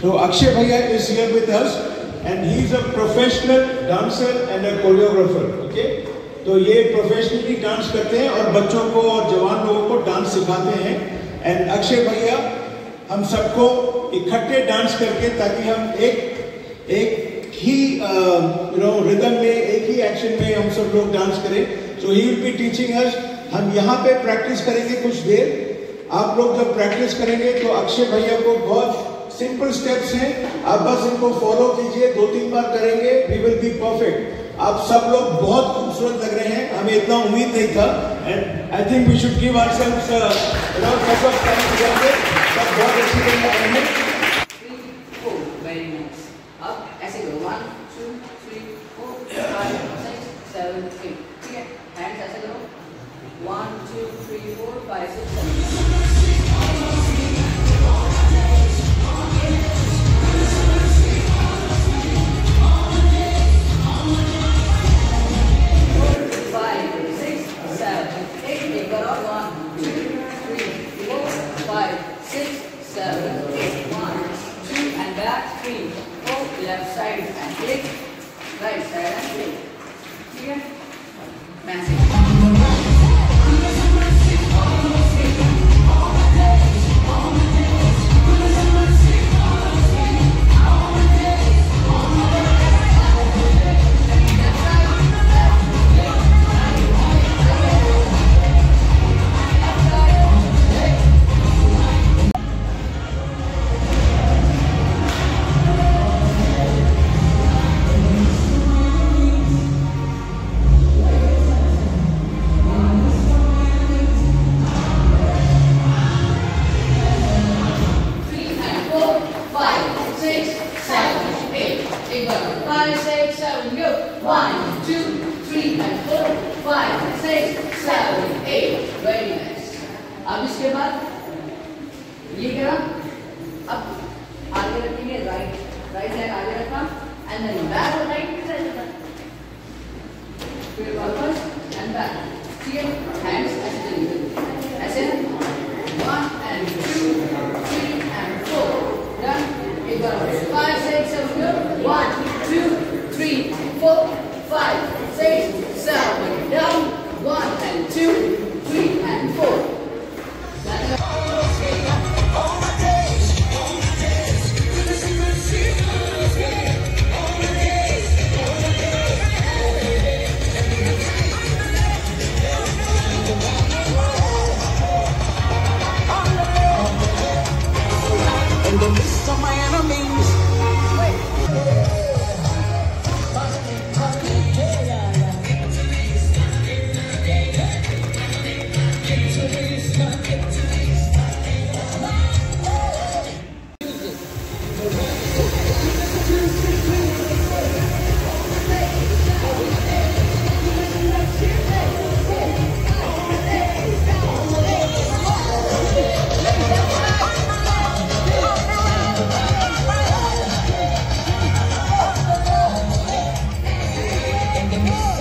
So, Akshay Bhaiya is here with us and he is a professional dancer and a choreographer. Okay? तो ये professionally dance करते हैं और बच्चों को और जवान लोगों को डांस सिखाते हैं एंड अक्षय भैया हम सबको इकट्ठे डांस करके ताकि हम एक एक ही यू नो रिदम में, एक ही एक्शन में हम सब लोग डांस करें so he will be teaching us हम यहाँ पे प्रैक्टिस करेंगे कुछ देर आप लोग जब प्रैक्टिस करेंगे तो अक्षय भैया को बहुत सिंपल स्टेप्स हैं आप बस इनको फॉलो कीजिए दो तीन बार करेंगे वी विल बी परफेक्ट आप सब लोग बहुत खूबसूरत लग रहे हैं हमें इतना उम्मीद नहीं था and I think we should give ourselves you know सब बहुत अच्छी तरह आए हैं Very nice. Up, ऐसे करो. Five, six, seven, eight. ठीक है? Hands ऐसे करो. One, two, three, four, five, six, seven. Two, three and four, five, six, seven, eight. Very nice. अब इसके बाद ये करा अब आगे रखेंगे राइट राइट साइड आगे रखा एंड देन बैक राइट फिर वापस एंड बैक ठीक है? हैंड्स ऐसे चलिए ऐसे? One and two three and four done एक बार five In the midst Thank.